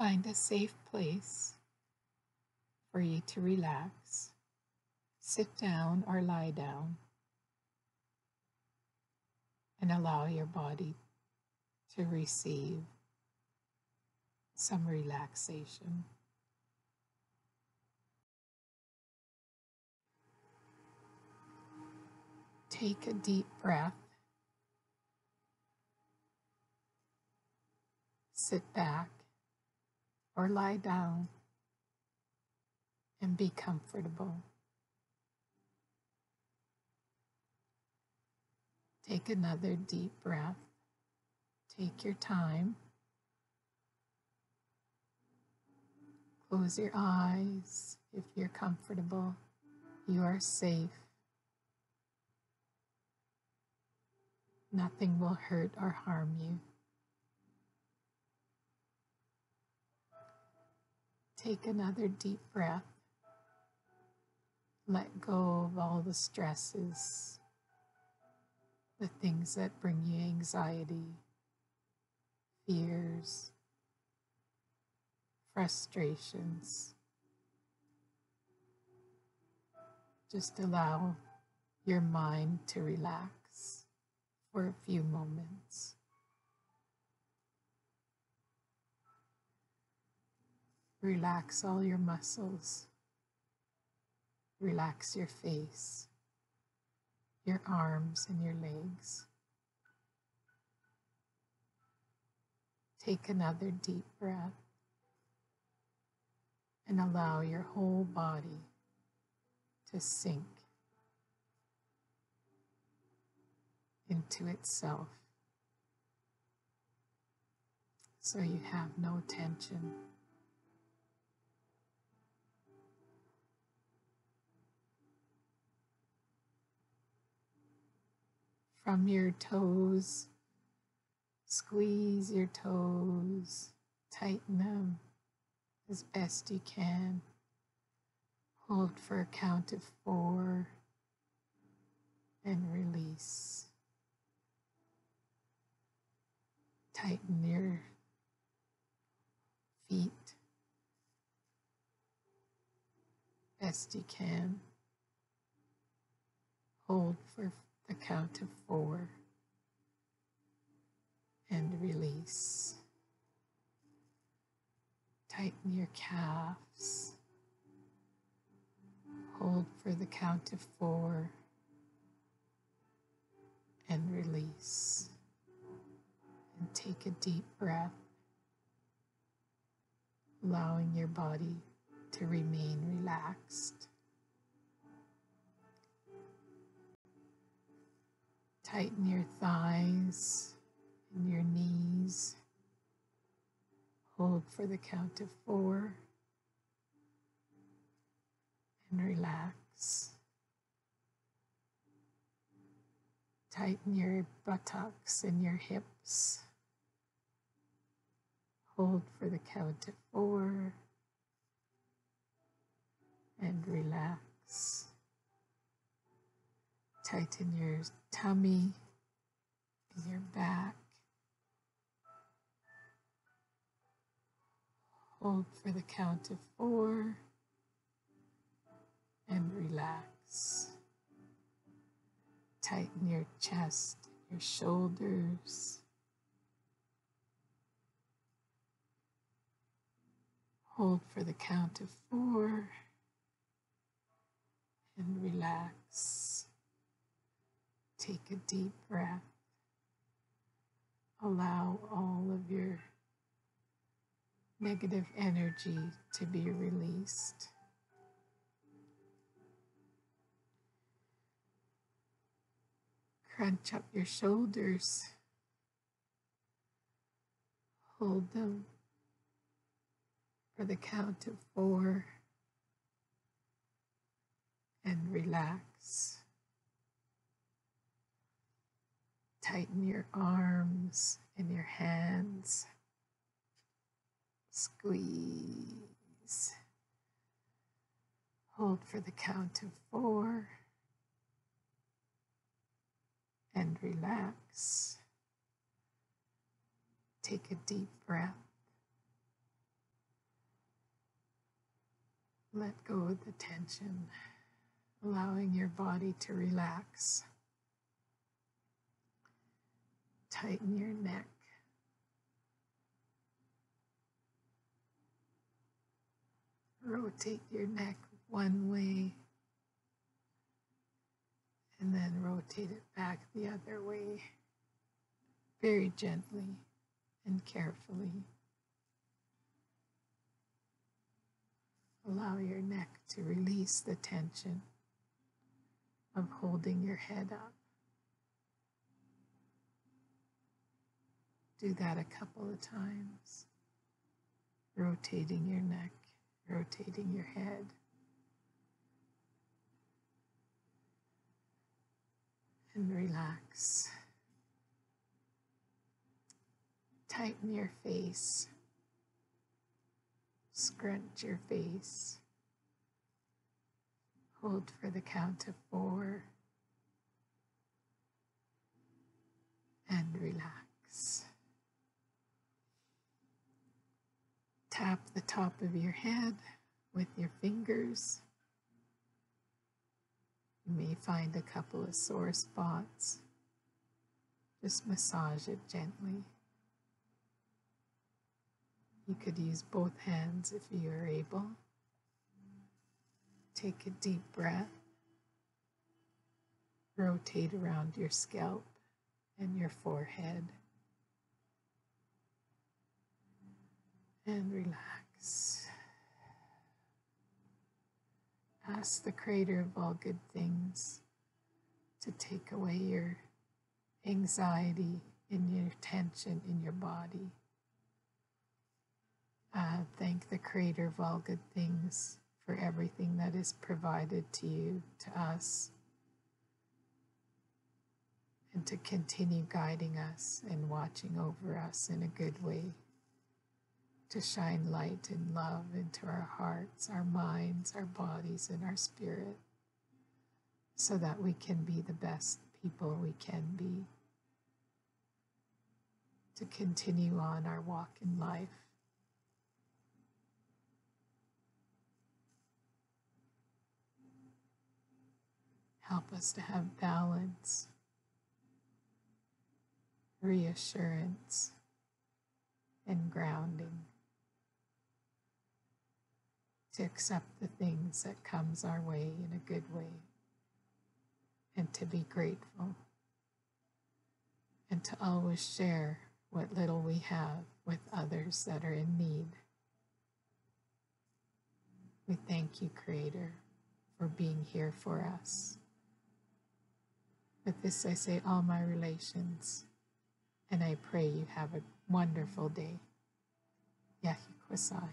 Find a safe place for you to relax. Sit down or lie down and allow your body to receive some relaxation. Take a deep breath. Sit back or lie down and be comfortable. Take another deep breath. Take your time. Close your eyes if you're comfortable. You are safe. Nothing will hurt or harm you. Take another deep breath. Let go of all the stresses, the things that bring you anxiety, fears, frustrations. Just allow your mind to relax for a few moments. Relax all your muscles. Relax your face, your arms, and your legs. Take another deep breath and allow your whole body to sink into itself so you have no tension. From your toes. Squeeze your toes, tighten them as best you can. Hold for a count of four and release. Tighten your feet best you can. Hold for the count of four and release. Tighten your calves. Hold for the count of four and release. And take a deep breath, allowing your body to remain relaxed. Tighten your thighs and your knees. Hold for the count of four and relax. Tighten your buttocks and your hips. Hold for the count of four and relax. Tighten your tummy and your back. Hold for the count of four and relax. Tighten your chest, your shoulders. Hold for the count of four and relax. Take a deep breath. Allow all of your negative energy to be released. Crunch up your shoulders. Hold them for the count of four and relax. Tighten your arms and your hands. Squeeze. Hold for the count of four and relax. Take a deep breath let go of the tension, allowing your body to relax. Tighten your neck. Rotate your neck one way and then rotate it back the other way very gently and carefully. Allow your neck to release the tension of holding your head up. Do that a couple of times, rotating your neck, rotating your head. And relax. Tighten your face. Scrunch your face. Hold for the count of four. And relax. Tap the top of your head with your fingers. You may find a couple of sore spots. Just massage it gently. You could use both hands if you are able. Take a deep breath. Rotate around your scalp and your forehead. And relax. Ask the Creator of all good things to take away your anxiety and your tension in your body. Uh, thank the Creator of all good things for everything that is provided to you, to us, and to continue guiding us and watching over us in a good way, to shine light and love into our hearts, our minds, our bodies, and our spirit, so that we can be the best people we can be, to continue on our walk in life Help us to have balance, reassurance, and grounding. To accept the things that comes our way in a good way and to be grateful and to always share what little we have with others that are in need. We thank you, Creator, for being here for us. With this, I say all my relations, and I pray you have a wonderful day. Yahi Kwasai.